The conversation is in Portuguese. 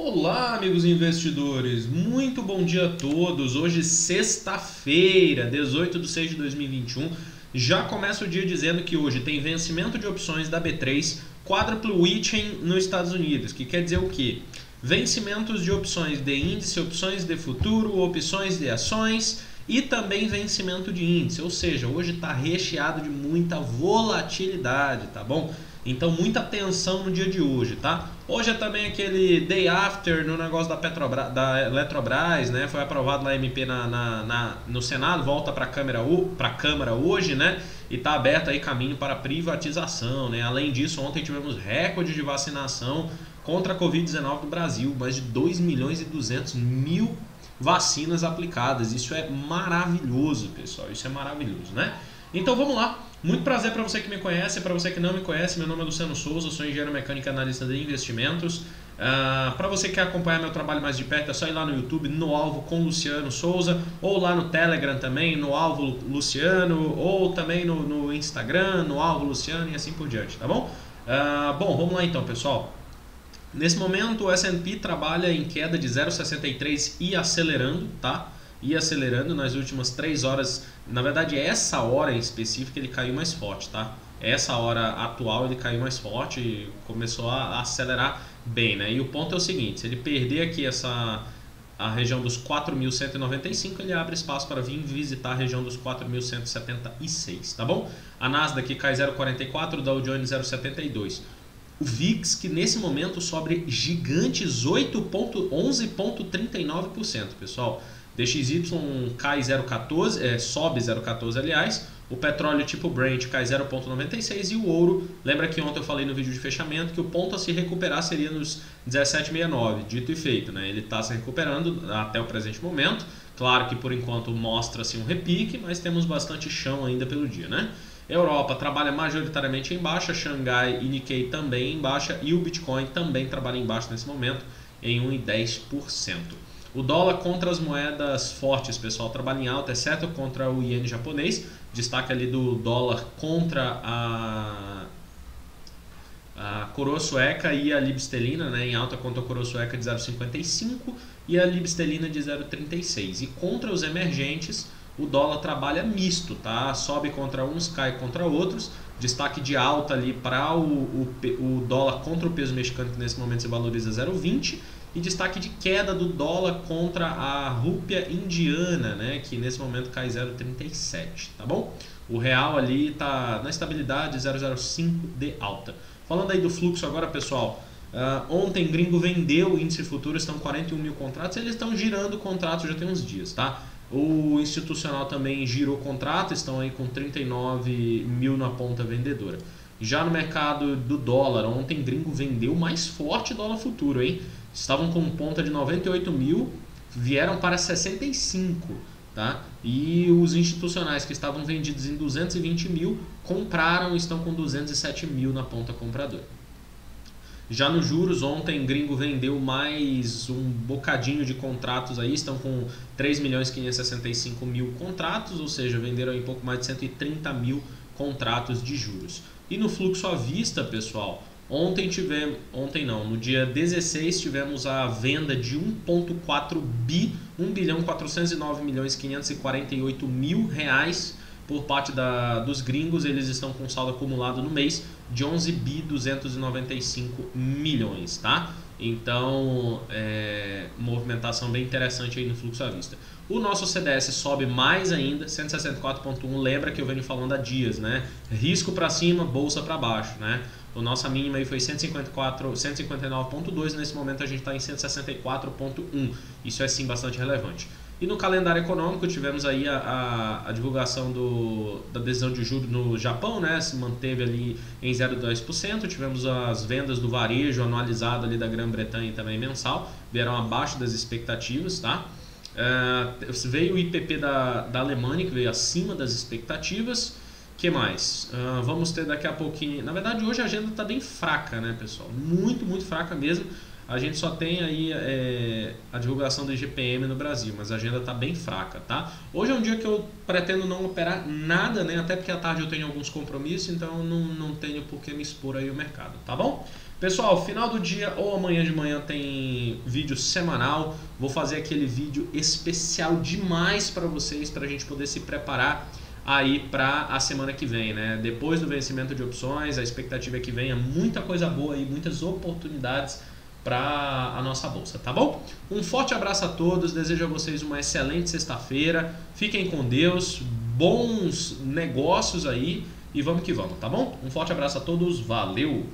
Olá, amigos investidores, muito bom dia a todos. Hoje, sexta-feira, 18 de 6 de 2021. Já começa o dia dizendo que hoje tem vencimento de opções da B3, quádruplo Witchen nos Estados Unidos, que quer dizer o quê? Vencimentos de opções de índice, opções de futuro, opções de ações e também vencimento de índice. Ou seja, hoje está recheado de muita volatilidade, tá bom? Então, muita atenção no dia de hoje, tá? Hoje é também aquele day after no negócio da, Petrobras, da Eletrobras, né? Foi aprovado na MP na, na, na no Senado, volta para a Câmara, Câmara hoje, né? E está aberto aí caminho para privatização, né? Além disso, ontem tivemos recorde de vacinação contra a Covid-19 no Brasil, mais de 2 milhões e 200 mil vacinas aplicadas. Isso é maravilhoso, pessoal. Isso é maravilhoso, né? Então vamos lá. Muito prazer para você que me conhece, para você que não me conhece, meu nome é Luciano Souza, sou engenheiro mecânico analista de investimentos. Uh, ah, para você que quer acompanhar meu trabalho mais de perto, é só ir lá no YouTube, no Alvo com Luciano Souza, ou lá no Telegram também, no Alvo Luciano, ou também no, no Instagram, no Alvo Luciano e assim por diante, tá bom? Uh, bom, vamos lá então, pessoal. Nesse momento, o S&P trabalha em queda de 0,63 e acelerando, tá? E acelerando nas últimas 3 horas. Na verdade, essa hora em específico ele caiu mais forte, tá? Essa hora atual ele caiu mais forte e começou a acelerar bem, né? E o ponto é o seguinte, se ele perder aqui essa a região dos 4.195, ele abre espaço para vir visitar a região dos 4.176, tá bom? A Nasdaq cai 0,44, o Dow Jones 0,72. O VIX, que nesse momento sobe gigantes 8,11,39%, pessoal. DXY cai 0,14, é, sobe 0,14 aliás, o petróleo tipo Brent cai 0,96 e o ouro, lembra que ontem eu falei no vídeo de fechamento que o ponto a se recuperar seria nos 17,69, dito e feito, né? ele está se recuperando até o presente momento, claro que por enquanto mostra-se um repique, mas temos bastante chão ainda pelo dia. Né? Europa trabalha majoritariamente em baixa, Xangai e Nikkei também em baixa e o Bitcoin também trabalha em baixa nesse momento em 1,10%. O dólar contra as moedas fortes, pessoal, trabalha em alta, exceto contra o iene japonês. Destaque ali do dólar contra a, a coroa sueca e a libstelina, né, em alta contra a coroa sueca de 0,55 e a libstelina de 0,36. E contra os emergentes, o dólar trabalha misto, tá? Sobe contra uns, cai contra outros. Destaque de alta ali para o, o, o dólar contra o peso mexicano, que nesse momento se valoriza 0,20 e destaque de queda do dólar contra a rúpia indiana, né, que nesse momento cai 0,37, tá bom? O real ali está na estabilidade 0,05 de alta. Falando aí do fluxo agora, pessoal, uh, ontem gringo vendeu índice futuro, estão 41 mil contratos, eles estão girando o contrato já tem uns dias, tá? O institucional também girou contrato, estão aí com 39 mil na ponta vendedora. Já no mercado do dólar, ontem gringo vendeu mais forte dólar futuro, hein? estavam com ponta de 98 mil, vieram para 65, tá? E os institucionais que estavam vendidos em 220 mil compraram estão com 207 mil na ponta compradora. Já nos juros, ontem gringo vendeu mais um bocadinho de contratos aí, estão com 3 milhões 565 mil contratos, ou seja, venderam em pouco mais de 130 mil contratos de juros. E no fluxo à vista, pessoal, Ontem tivemos, ontem não, no dia 16 tivemos a venda de 1.4 bi, 1 bilhão 409 milhões 548 mil reais por parte da, dos gringos, eles estão com saldo acumulado no mês de 11 bi 295 milhões, tá? Então, é, movimentação bem interessante aí no fluxo à vista. O nosso CDS sobe mais ainda, 164.1, lembra que eu venho falando há dias, né? Risco para cima, bolsa para baixo, né? O nossa mínima aí foi 154, 159.2, nesse momento a gente está em 164.1. Isso é sim bastante relevante. E no calendário econômico tivemos aí a, a, a, divulgação do, da decisão de juros no Japão, né? Se manteve ali em 0,2%. Tivemos as vendas do varejo anualizado ali da Grã-Bretanha também mensal, vieram abaixo das expectativas, tá? Uh, veio o IPP da, da Alemanha, que veio acima das expectativas que mais? Uh, vamos ter daqui a pouquinho. Na verdade, hoje a agenda está bem fraca, né, pessoal? Muito, muito fraca mesmo. A gente só tem aí é, a divulgação do IGPM no Brasil, mas a agenda está bem fraca, tá? Hoje é um dia que eu pretendo não operar nada, né? Até porque à tarde eu tenho alguns compromissos, então não, não tenho por que me expor aí o mercado, tá bom? Pessoal, final do dia ou amanhã de manhã tem vídeo semanal. Vou fazer aquele vídeo especial demais para vocês, para a gente poder se preparar aí para a semana que vem, né? Depois do vencimento de opções, a expectativa é que venha muita coisa boa e muitas oportunidades para a nossa bolsa, tá bom? Um forte abraço a todos, desejo a vocês uma excelente sexta-feira. Fiquem com Deus, bons negócios aí e vamos que vamos, tá bom? Um forte abraço a todos, valeu!